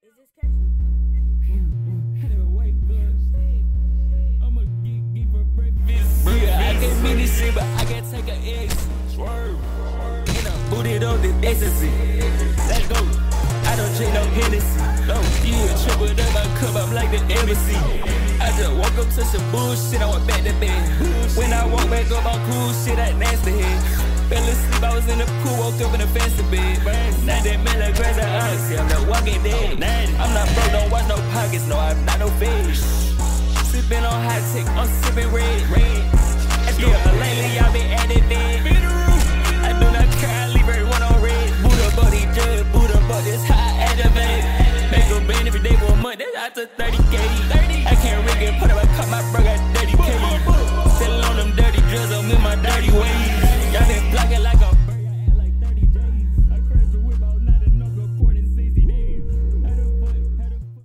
Is this catchy? Yeah, I can't mean this shit, but I can take an X. Swerve. And I'm booted on the ecstasy. Let's go. I don't drink no Hennessy. No, yeah, triple up my cup, I'm like the embassy. I just woke up to some bullshit, I went back to bed. When I walk back up, I'm cool shit, that nasty head. In the pool, woke up in a fancy bed. 90 milligrams of oxy, I'm not walking dead. I'm not broke, don't watch no pockets, no, I'm not no fish. Sipping on hot tech, I'm sipping red. red. Yeah, lately I've been at it. I do not care, I leave everyone on red. Buddha buddy, judge, Buddha, but this high activate. Make a band every day for a month, that's after 30